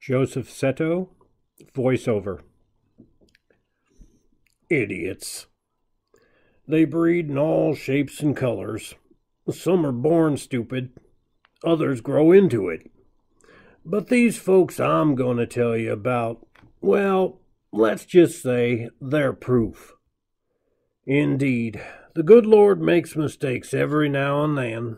Joseph Setto, voiceover. Idiots. They breed in all shapes and colors. Some are born stupid, others grow into it. But these folks I'm going to tell you about, well, let's just say they're proof. Indeed, the good Lord makes mistakes every now and then,